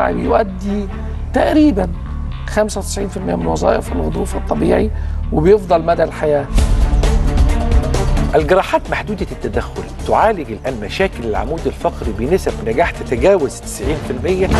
الصناعي بيؤدي تقريبا 95% من وظائف الغضروف الطبيعي وبيفضل مدى الحياة. الجراحات محدودة التدخل تعالج الآن مشاكل العمود الفقري بنسب نجاح تتجاوز 90%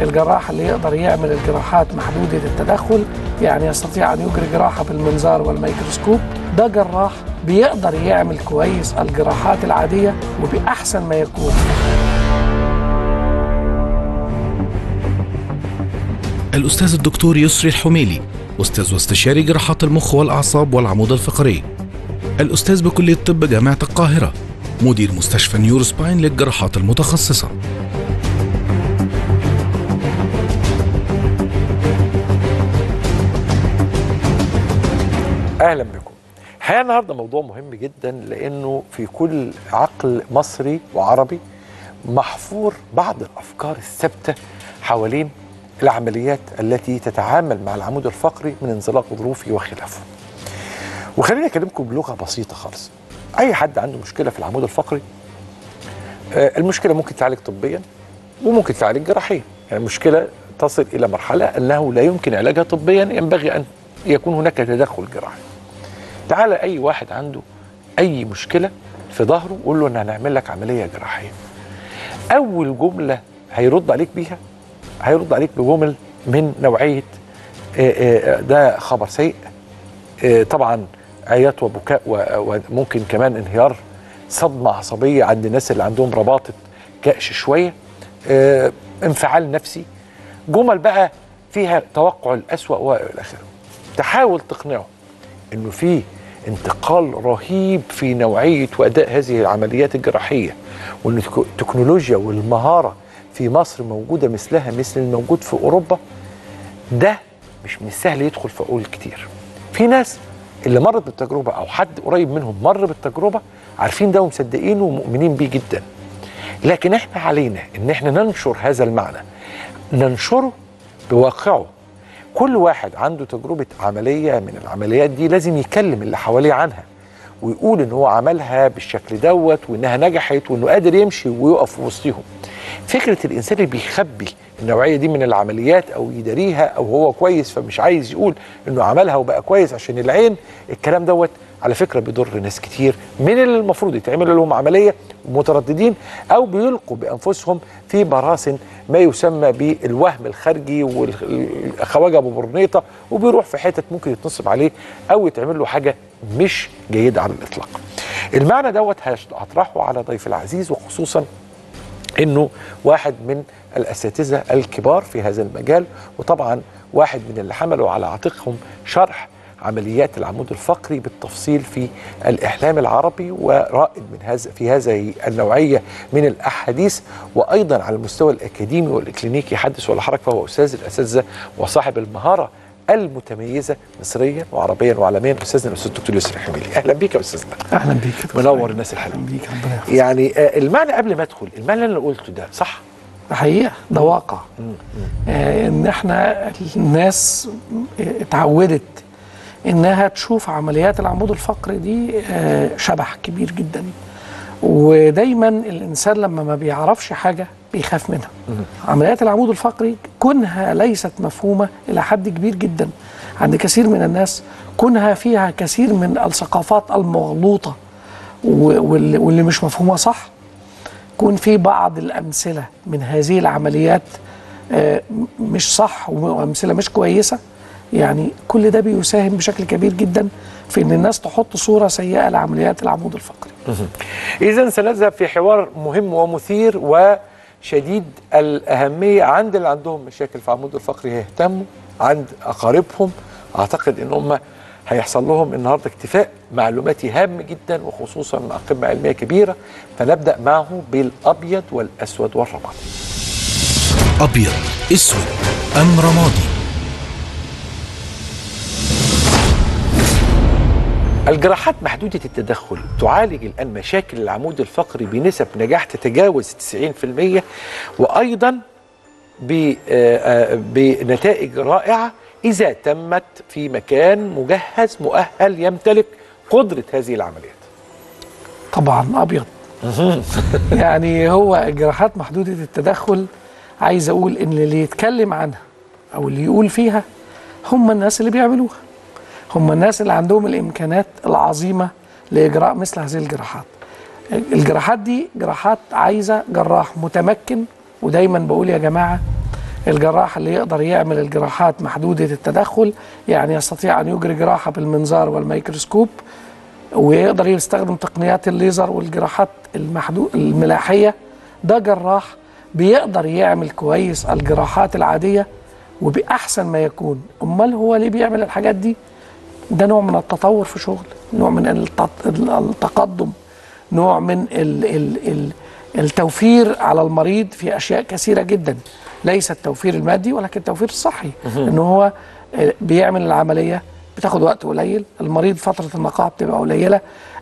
الجراح اللي يقدر يعمل الجراحات محدودة التدخل يعني يستطيع أن يجري جراحة بالمنظار والميكروسكوب. ده جراح بيقدر يعمل كويس الجراحات العادية وبأحسن ما يكون. الأستاذ الدكتور يسري الحميلي أستاذ واستشاري جراحات المخ والأعصاب والعمود الفقري. الأستاذ بكلية طب جامعة القاهرة مدير مستشفى نيورو سباين للجراحات المتخصصة. أهلا بكم. الحقيقة النهاردة موضوع مهم جدا لأنه في كل عقل مصري وعربي محفور بعض الأفكار الثابتة حوالين العمليات التي تتعامل مع العمود الفقري من انزلاق ظروفي وخلافه. وخليني أكلمكم بلغة بسيطة خالص. أي حد عنده مشكلة في العمود الفقري آه، المشكلة ممكن تعالج طبيا وممكن تعالج جراحيا. يعني المشكلة تصل إلى مرحلة أنه لا يمكن علاجها طبيا ينبغي أن يكون هناك تدخل جراحي. تعالى أي واحد عنده أي مشكلة في ظهره قول له أن هنعمل لك عملية جراحية. أول جملة هيرد عليك بيها هيرد عليك بجمل من نوعية آه، آه، ده خبر سيء. آه، طبعا عياط وبكاء وممكن كمان انهيار صدمة عصبية عند الناس اللي عندهم رباطة كأش شوية. آه، انفعال نفسي. جمل بقى فيها توقع الأسوأ وإلى آخره. تحاول تقنعه إنه في انتقال رهيب في نوعية وأداء هذه العمليات الجراحية وإن التك- التكنولوجيا والمهارة في مصر موجودة مثلها مثل الموجود في أوروبا ده مش من السهل يدخل في عقول كتير. في ناس اللي مرت بالتجربة أو حد قريب منهم مر بالتجربة عارفين ده ومصدقينه ومؤمنين بيه جدا. لكن إحنا علينا إن إحنا ننشر هذا المعنى. ننشره بواقعه. كل واحد عنده تجربة عملية من العمليات دي لازم يكلم اللي حواليه عنها ويقول إن هو عملها بالشكل دوت وإنها نجحت وإنه قادر يمشي ويقف في فكرة الإنسان اللي بيخبي النوعية دي من العمليات أو يداريها أو هو كويس فمش عايز يقول إنه عملها وبقى كويس عشان العين الكلام دوت على فكرة بيضر ناس كتير من اللي المفروض يتعمل لهم عملية ومترددين أو بيلقوا بأنفسهم في براسن ما يسمى بالوهم الخارجي والخواجة أبو برنيطه وبيروح في حتت ممكن يتنصب عليه أو يتعمل له حاجة مش جيدة على الإطلاق. المعنى دوت هطرحه على ضيف العزيز وخصوصا إنه واحد من الأساتذة الكبار في هذا المجال وطبعا واحد من اللي حملوا على عاتقهم شرح عمليات العمود الفقري بالتفصيل في الإعلام العربي ورائد من هذا في هذه النوعية من الأحاديث. وأيضا على المستوى الأكاديمي والإكلينيكي حدث ولا حرج فهو أستاذ الأساتذة وصاحب المهارة المتميزة مصريا وعربيا وعالميا. أستاذنا الأستاذ الدكتور يسري حميلي أهلا بيك يا استاذنا أهلا بيك. منور الناس الحلوه بيك يعني آه، المعنى قبل ما أدخل المعنى اللي أنا قلته ده صح؟ ده حقيقة ده واقع. آه إن إحنا الناس اتعودت إنها تشوف عمليات العمود الفقري دي آه شبح كبير جدا. ودايما الإنسان لما ما بيعرفش حاجة بيخاف منها. عمليات العمود الفقري كونها ليست مفهومة إلى حد كبير جدا. عند كثير من الناس كونها فيها كثير من الثقافات المغلوطة و- واللي مش مفهومة صح يكون في بعض الأمثلة من هذه العمليات آه، مش صح وأمثلة مش كويسة يعني كل ده بيساهم بشكل كبير جدا في إن الناس تحط صورة سيئة لعمليات العمود الفقري. إذا سنذهب في حوار مهم ومثير وشديد الأهمية عند اللي عندهم مشاكل في عمود الفقري يهتموا عند أقاربهم. أعتقد إن هم هيحصل لهم النهارده اكتفاء معلوماتي هام جدا وخصوصا مع قمة علمية كبيرة. فنبدأ معه بالأبيض والأسود والرمادي. أبيض أسود أم رمادي. الجراحات محدودة التدخل تعالج الآن مشاكل العمود الفقري بنسب نجاح تتجاوز 90% وأيضا آه، آه، بنتائج رائعة إذا تمت في مكان مجهز مؤهل يمتلك قدرة هذه العمليات. طبعا أبيض. يعني هو جراحات محدودة التدخل عايز أقول إن اللي يتكلم عنها أو اللي يقول فيها هم الناس اللي بيعملوها. هم الناس اللي عندهم الامكانات العظيمة لإجراء مثل هذه الجراحات. الجراحات دي جراحات عايزة جراح متمكن ودايما بقول يا جماعة الجراح اللي يقدر يعمل الجراحات محدودة التدخل يعني يستطيع أن يجري جراحة بالمنظار والميكروسكوب ويقدر يستخدم تقنيات الليزر والجراحات المحدود الملاحية. ده جراح بيقدر يعمل كويس الجراحات العادية وبأحسن ما يكون. أمال هو ليه بيعمل الحاجات دي؟ ده نوع من التطور في شغل نوع من التقدم نوع من ال ال ال التوفير على المريض في أشياء كثيرة جدا. ليس التوفير المادي ولكن التوفير الصحي. إن هو آه، بيعمل العملية بتاخد وقت قليل المريض فترة النقاهه بتبقى قليلة.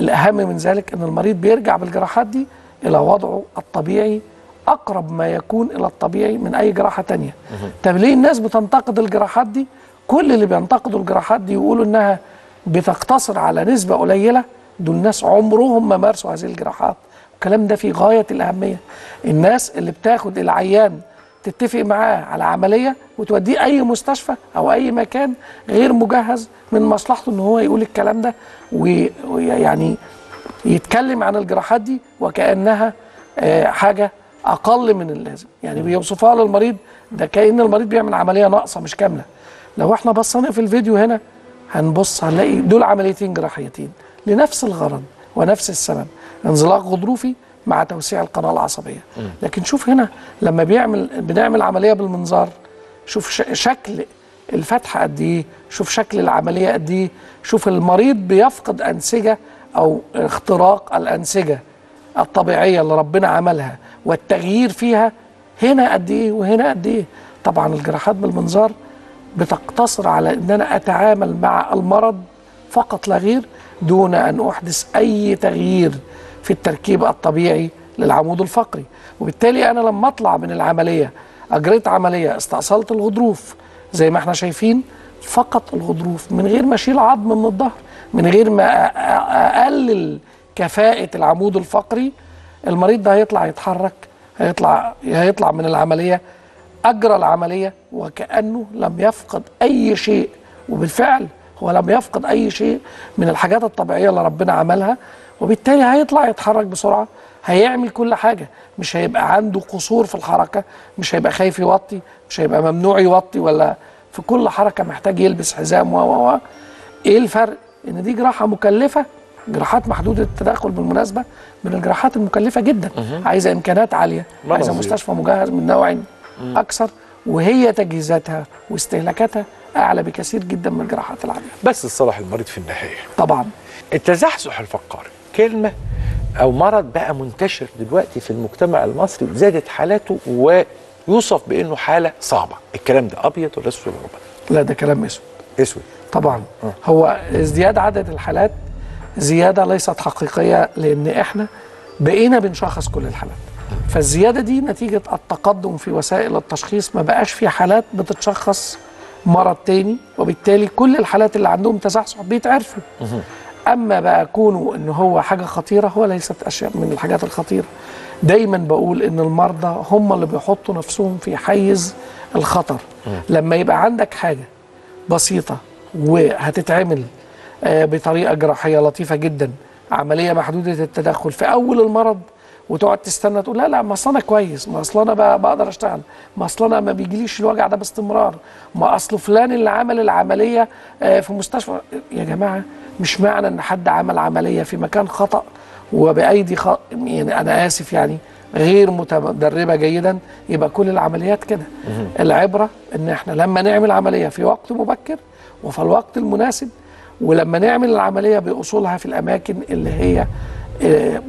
الأهم من ذلك إن المريض بيرجع بالجراحات دي إلى وضعه الطبيعي أقرب ما يكون إلى الطبيعي من أي جراحة تانية. طب ليه الناس بتنتقد الجراحات دي؟ كل اللي بينتقدوا الجراحات دي يقولوا إنها بتقتصر على نسبة قليلة دول ناس عمرهم ما مارسوا هذه الجراحات. الكلام ده في غاية الأهمية. الناس اللي بتاخد العيان تتفق معاه على عملية وتوديه أي مستشفى أو أي مكان غير مجهز من مصلحته إن هو يقول الكلام ده وي- ويعني يتكلم عن الجراحات دي وكأنها آه، حاجة أقل من اللازم. يعني بيوصفها للمريض ده كأن المريض بيعمل عملية ناقصة مش كاملة. لو إحنا بصينا في الفيديو هنا هنبص هنلاقي دول عمليتين جراحيتين لنفس الغرض ونفس السبب. انزلاق غضروفي مع توسيع القناة العصبية. لكن شوف هنا لما بيعمل بنعمل عملية بالمنظار شوف شكل الفتحة قد إيه شوف شكل العملية قد إيه شوف المريض بيفقد أنسجة أو اختراق الأنسجة الطبيعية اللي ربنا عملها. والتغيير فيها هنا قد إيه وهنا قد إيه. طبعا الجراحات بالمنظار بتقتصر على إن أنا أتعامل مع المرض فقط لا غير دون أن أحدث أي تغيير في التركيب الطبيعي للعمود الفقري. وبالتالي أنا لما أطلع من العملية أجريت عملية استأصلت الغضروف زي ما إحنا شايفين فقط الغضروف من غير ما أشيل عظم من الظهر من غير ما اقلل كفاءة العمود الفقري المريض ده هيطلع يتحرك هيطلع هيطلع من العملية أجرى العملية وكأنه لم يفقد أي شيء. وبالفعل هو لم يفقد أي شيء من الحاجات الطبيعية اللي ربنا عملها وبالتالي هيطلع يتحرك بسرعة هيعمل كل حاجة. مش هيبقى عنده قصور في الحركة مش هيبقى خايف يوطي مش هيبقى ممنوع يوطي ولا في كل حركة محتاج يلبس حزام و و إيه الفرق؟ إن دي جراحة مكلفة جراحات محدودة التدخل بالمناسبة من الجراحات المكلفة جدا. عايزة امكانات عالية. عايزة. مستشفى مجهز من نوع أكثر وهي تجهيزاتها واستهلاكاتها أعلى بكثير جدا من الجراحات العادية. بس لصالح المريض في النهايه طبعا. التزحزح الفقري. كلمة أو مرض بقى منتشر دلوقتي في المجتمع المصري زادت حالاته ويوصف بأنه حالة صعبة. الكلام ده أبيض ولا أسود ولا؟ لا ده كلام أسود. أسود. طبعا. هو ازدياد عدد الحالات زيادة ليست حقيقية لأن إحنا بقينا بنشخص كل الحالات. فالزيادة دي نتيجة التقدم في وسائل التشخيص ما بقاش في حالات بتتشخص مرض تاني وبالتالي كل الحالات اللي عندهم تزحزح بيتعرفوا. أما بقى كونه إن هو حاجة خطيرة هو ليست أشياء من الحاجات الخطيرة. دايما بقول إن المرضى هم اللي بيحطوا نفسهم في حيز الخطر. لما يبقى عندك حاجة بسيطة وهتتعمل بطريقة جراحية لطيفة جدا. عملية محدودة التدخل في أول المرض وتقعد تستنى تقول لا لا ما أصل أنا كويس ما أصل أنا بقدر أشتغل ما أصل أنا ما بيجيليش الوجع ده باستمرار ما أصل فلان اللي عمل العملية آه، في مستشفى. يا جماعة مش معنى إن حد عمل عملية في مكان خطأ وبأيدي خ... يعني أنا آسف يعني غير متدربة جيدا. يبقى كل العمليات كده. العبرة إن إحنا لما نعمل عملية في وقت مبكر وفي الوقت المناسب ولما نعمل العملية بأصولها في الأماكن اللي هي آه،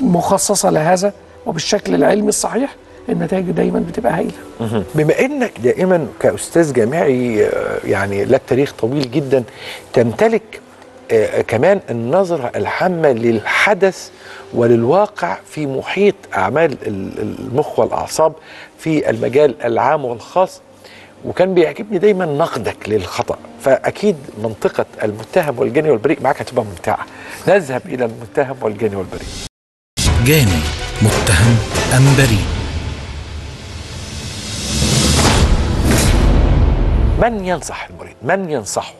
مخصصة لهذا وبالشكل العلمي الصحيح النتائج دايما بتبقى هايله بما إنك دائما كأستاذ جامعي آه، يعني لك تاريخ طويل جدا تمتلك آه، كمان النظرة الحامه للحدث وللواقع في محيط أعمال ال- المخ والأعصاب في المجال العام والخاص. وكان بيعجبني دايما نقدك للخطأ. فأكيد منطقة المتهم والجاني والبريء معك هتبقى ممتعة. نذهب إلى المتهم والجاني والبريء. جاني متهم أم بريء؟ من ينصح المريض؟ من ينصحه؟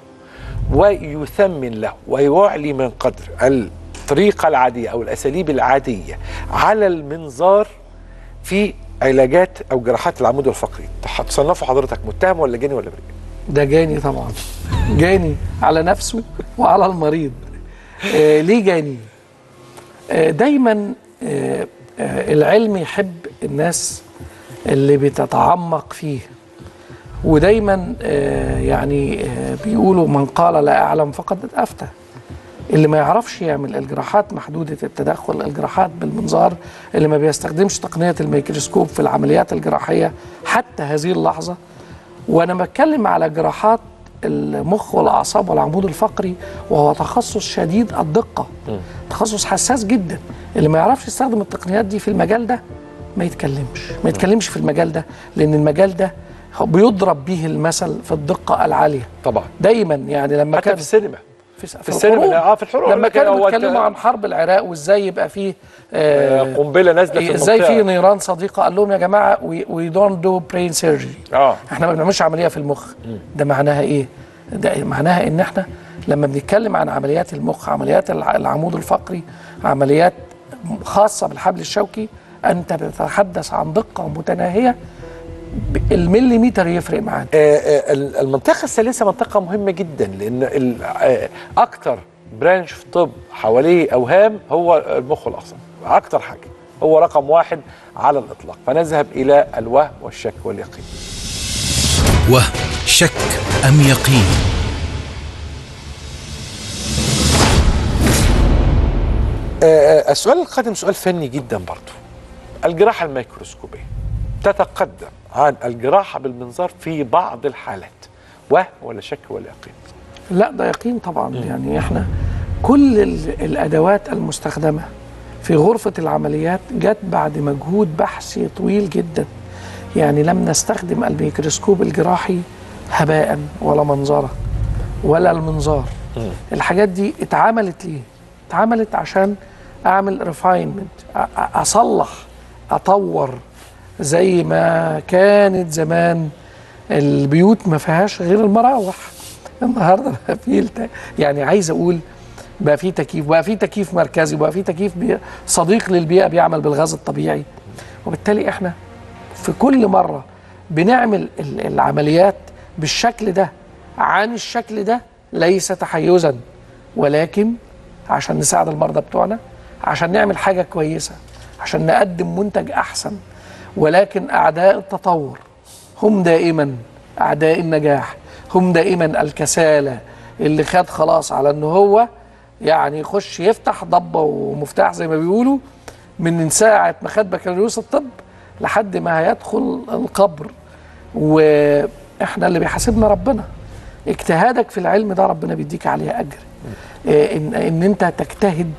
ويثمن له ويعلي من قدر الطريقة العادية أو الأساليب العادية على المنظار في علاجات أو جراحات العمود الفقري. تصنفه حضرتك متهم ولا جاني ولا بريء؟ ده جاني طبعا. جاني على نفسه وعلى المريض. آه ليه جاني؟ آه دايما آه آه العلم يحب الناس اللي بتتعمق فيه. ودايما آه يعني آه بيقولوا من قال لا أعلم فقد أفتى. اللي ما يعرفش يعمل الجراحات محدودة التدخل الجراحات بالمنظار اللي ما بيستخدمش تقنية الميكروسكوب في العمليات الجراحية حتى هذه اللحظة. وأنا بتكلم على جراحات المخ والأعصاب والعمود الفقري وهو تخصص شديد الدقة تخصص حساس جدا. اللي ما يعرفش يستخدم التقنيات دي في المجال ده ما يتكلمش ما يتكلمش في المجال ده لأن المجال ده بيضرب به المثل في الدقة العالية. طبعا. طبعا يعني لما حتى كان في السينما. في, في, السينما، الحروب. آه في الحروب. لما كانوا بيتكلموا عن حرب العراق وإزاي يبقى فيه آه قنبلة نازلة في إزاي المنطقة. في نيران صديقة قال لهم يا جماعة we don't do brain surgery آه إحنا ما بنعملش عملية في المخ ده معناها إيه ده معناها إن إحنا لما بنتكلم عن عمليات المخ عمليات الع- العمود الفقري عمليات خاصة بالحبل الشوكي أنت بتتحدث عن دقة متناهية المليمتر يفرق معانا آه، آه، المنطقة الثالثة منطقة مهمة جدا لأن ال- آه، أكتر برانش في الطب حواليه أوهام هو المخ والأعصاب أكتر حاجة. هو رقم واحد على الإطلاق. فنذهب إلى الوهم والشك واليقين. وهم شك أم يقين؟ السؤال القادم سؤال فني جدا برضو. الجراحة الميكروسكوبية تتقدم عن الجراحة بالمنظار في بعض الحالات وهم ولا شك ولا يقين؟ لا ده يقين طبعا. يعني إحنا كل ال- الأدوات المستخدمة في غرفة العمليات جت بعد مجهود بحثي طويل جدا. يعني لم نستخدم الميكروسكوب الجراحي هباء ولا منظره ولا المنظار. الحاجات دي اتعملت ليه؟ اتعملت عشان أعمل ريفاينمنت أصلح أطور زي ما كانت زمان البيوت ما فيهاش غير المراوح النهارده بقى في. يعني عايز أقول بقى في تكييف بقى في تكييف مركزي بقى في تكييف. صديق للبيئة بيعمل بالغاز الطبيعي وبالتالي إحنا في كل مرة بنعمل ال- العمليات بالشكل ده عن الشكل ده ليس تحيزا ولكن عشان نساعد المرضى بتوعنا عشان نعمل حاجة كويسة عشان نقدم منتج أحسن ولكن أعداء التطور هم دائما أعداء النجاح هم دائما الكسالى اللي خد خلاص على ان هو يعني يخش يفتح ضبة ومفتاح زي ما بيقولوا من ساعة ما خد بكالوريوس الطب لحد ما هيدخل القبر. وإحنا اللي بيحاسبنا ربنا. اجتهادك في العلم ده ربنا بيديك عليه أجر. إيه، ان إن أنت تجتهد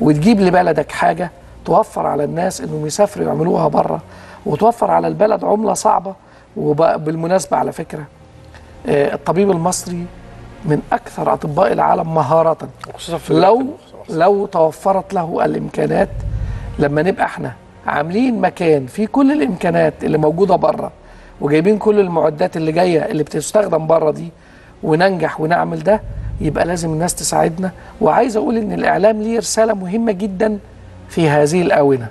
وتجيب لبلدك حاجة توفر على الناس إنهم يسافروا يعملوها بره. وتوفر على البلد عملة صعبة وبالمناسبه على فكرة آه، الطبيب المصري من أكثر أطباء العالم في لو. لو توفرت له الإمكانات لما نبقى إحنا عاملين مكان فيه كل الإمكانات اللي موجودة بره وجايبين كل المعدات اللي جاية اللي بتستخدم بره دي وننجح ونعمل ده يبقى لازم الناس تساعدنا. وعايز أقول إن الإعلام ليه رسالة مهمة جدا في هذه الآونة.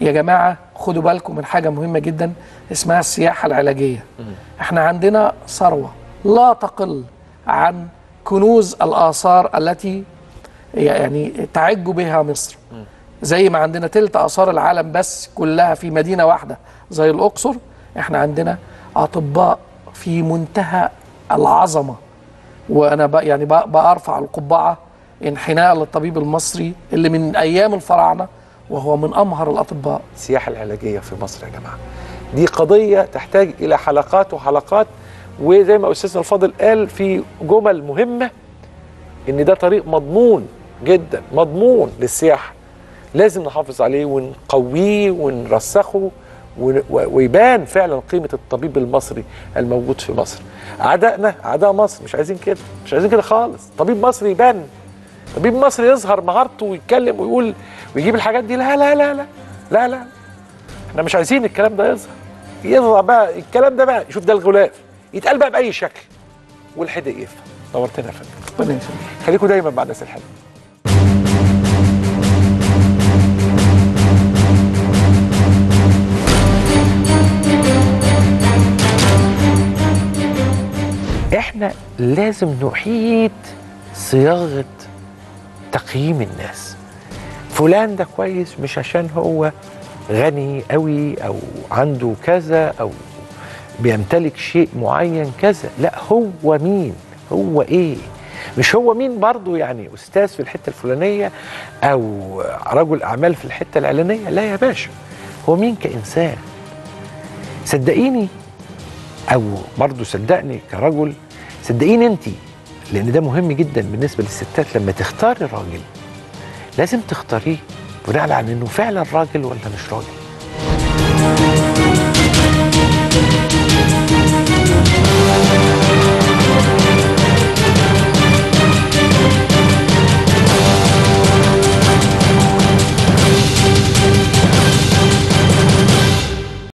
يا جماعة خدوا بالكم من حاجة مهمة جدا اسمها السياحة العلاجية. إحنا عندنا ثروة لا تقل عن كنوز الآثار التي يعني تعج بها مصر. زي ما عندنا تلت آثار العالم بس كلها في مدينة واحدة زي الأقصر. إحنا عندنا أطباء في منتهى العظمة. وأنا بق يعني بق- بأرفع القبعة انحناء للطبيب المصري اللي من أيام الفراعنة وهو من أمهر الأطباء. السياحة العلاجية في مصر يا جماعة. دي قضية تحتاج إلى حلقات وحلقات وزي ما أستاذنا الفاضل قال في جمل مهمة إن ده طريق مضمون جدا مضمون للسياحة لازم نحافظ عليه ونقويه ونرسخه ويبان فعلا قيمة الطبيب المصري الموجود في مصر. أعدائنا أعداء مصر مش عايزين كده مش عايزين كده خالص. طبيب مصري يبان. طبيب مصري يظهر مهارته ويتكلم ويقول ويجيب الحاجات دي. لا لا لا لا لا لا. إحنا مش عايزين الكلام ده يظهر. يظهر بقى الكلام ده بقى. شوف ده الغلاف. يتقال بقى بأي شكل. والحدق يفهم. نورتنا يا فندم. ربنا خليكم دايما مع الناس الحلوه إحنا لازم نعيد صياغة تقييم الناس. فلان ده كويس مش عشان هو غني قوي أو عنده كذا أو بيمتلك شيء معين كذا لا هو مين؟ هو إيه؟ مش هو مين برضه يعني أستاذ في الحتة الفلانية أو رجل أعمال في الحتة العلانيه لا يا باشا هو مين كإنسان؟ صدقيني أو برضه صدقني كرجل صدقيني انت لأن ده مهم جدا بالنسبة للستات لما تختاري راجل لازم تختاريه بناء على إنه فعلا راجل ولا مش راجل.